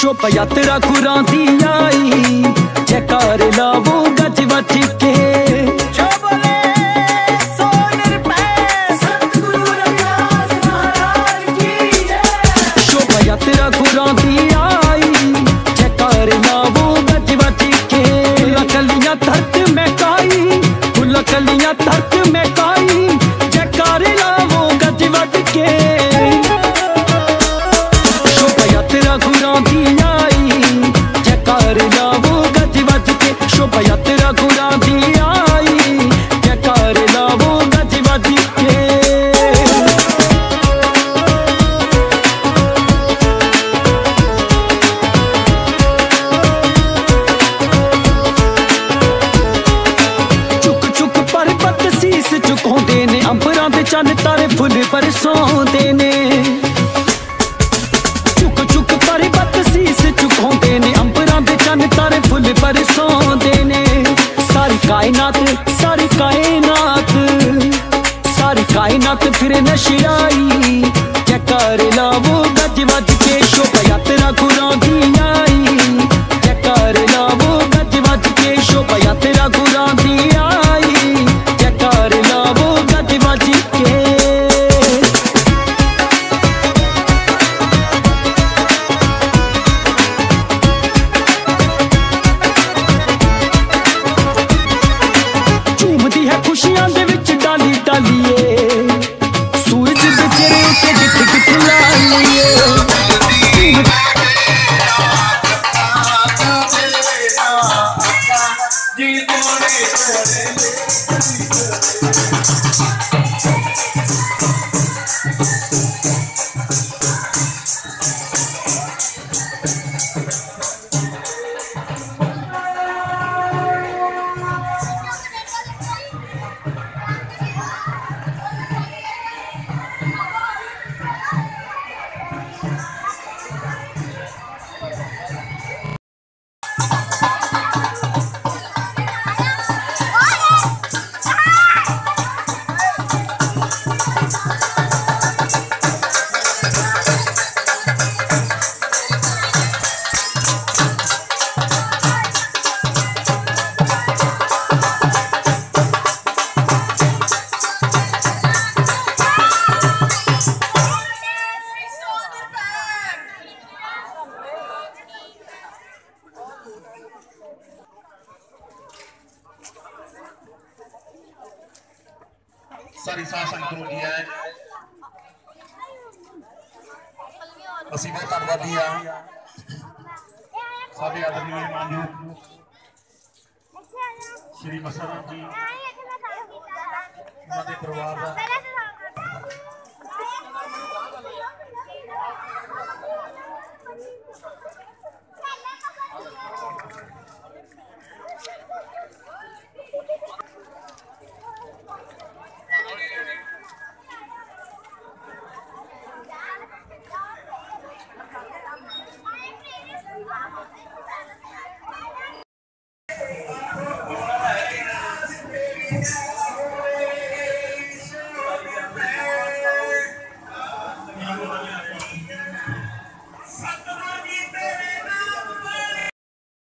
ਸ਼ੋਭਾ ਯਾਤਰਾ ਕੁਰਾਂ ਦੀ ਆਈ। ਜੈਕਾਰ ਲਾਵੋ ਗੱਜ ਵੱਜ ਕੇ। ਚੰਨ ਤਾਰੇ ਫੁੱਲ ਬਰਸਾਉਂਦੇ ਨੇ। ਚੁੱਕ ਚੁੱਕ ਪਰਬਤ ਸੀਸ ਝੁਕਾਉਂਦੇ ਨੇ। ਅੰਬਰਾਂ ਦੇ ਚੰਨ ਤਾਰੇ ਫੁੱਲ ਬਰਸਾਉਂਦੇ ਨੇ। ਸਾਰੀ ਕਾਇਨਾਤ ਸਾਰੀ ਕਾਇਨਾਤ ਸਾਰੀ ਕਾਇਨਾਤ ਫਿਰੇ ਨਸ਼ਿਆਈ ਵਿੱਚ ਡਾਲੀ ਡਾਲੀਏ ਸੂਰਜ ਦੇ ਚਿਹਰੇ ਉੱਤੇ ਗਿੱਠ ਗਿੱਠ ਲਾਈਏ ਝੂਮ- ਸਾਰੀ ਸਾਹ ਸੰਗਤ ਨੂੰ ਜੀ ਹੈ ਅਸੀਂ ਬਹੁਤ ਧੰਨਵਾਦੀ ਆ ਸਾਡੇ ਆਦਰਨੀ ਮਾਨਯੋਗ ਸ਼੍ਰੀ ਮਸਰਾ ਜੀ ਉਹਨਾਂ ਦੇ ਪਰਿਵਾਰ ਦਾ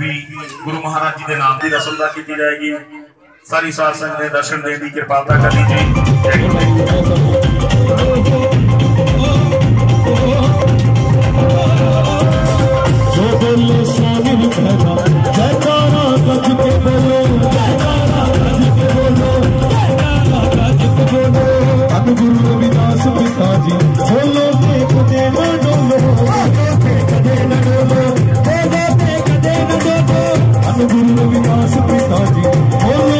ਵੀ ਗੁਰੂ ਮਹਾਰਾਜ ਜੀ ਦੇ ਨਾਮ ਦੀ ਰਸਮ ਅਦਾ ਕੀਤੀ ਜਾਏਗੀ। ਸਾਰੀ ਸਾਧ ਸੰਗਤ ਦੇ ਦਰਸ਼ਨ ਦੇਣ ਦੀ ਕਿਰਪਾਲਤਾ ਕਰਨੀ ਜੀ अन गुरु रविदास पिताजी बोलो